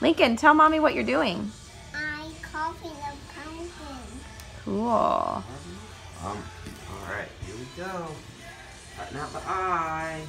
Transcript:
Lincoln, tell mommy what you're doing. I'm carving a pumpkin. Cool. Um, all right, here we go. Cutting out the eye.